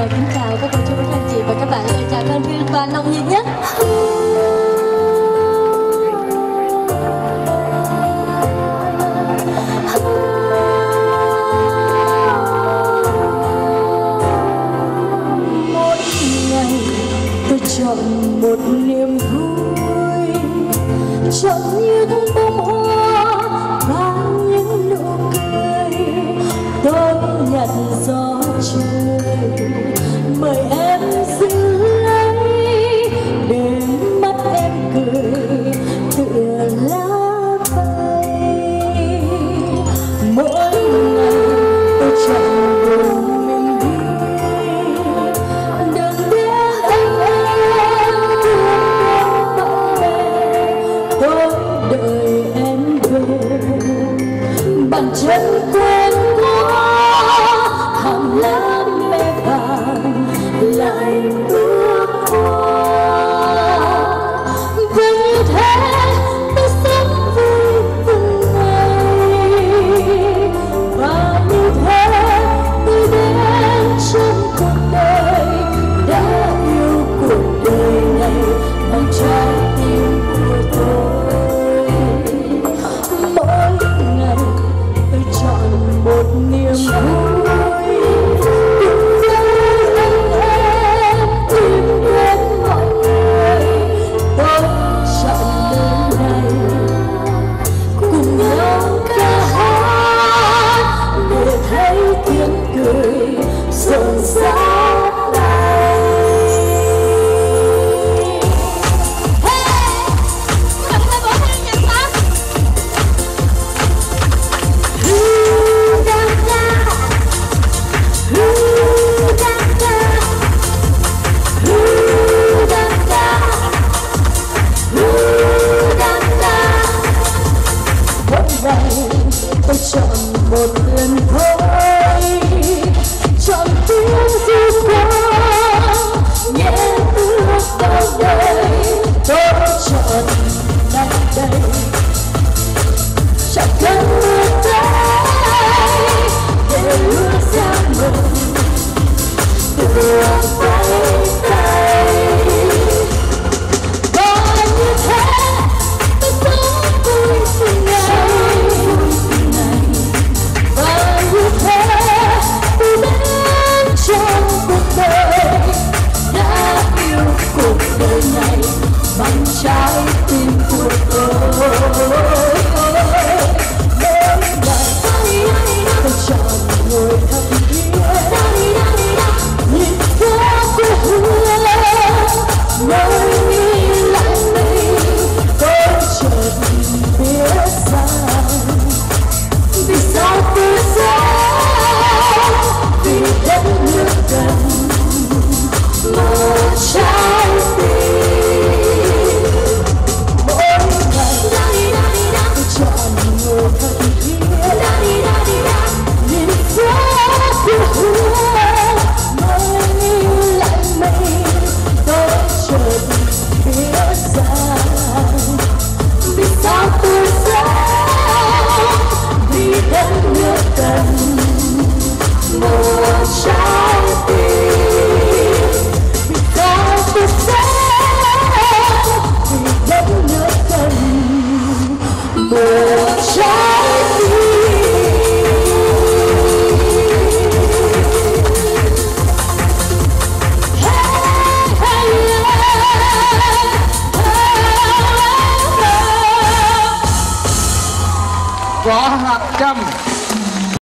và kính chào các cô chú, các anh chị và các bạn lời chào thân thương và nồng nhiệt nhất mỗi ngày tôi chọn một niềm vui. Chọn những bông hoa và những nụ cười tôi nhận rõ trời mời em giữ lấy để mắt em cười, tựa lá bay mỗi ngày tôi chẳng buồn mình đi, đừng để anh em thương bạn bè tôi đợi em về bàn chân quên. Một niềm vui. Cùng với anh em tìm đến mọi người tôi chọn nơi này cùng nhau ca hát, để thấy tiếng cười rộn rã sunshine. Võ Hạc Trâm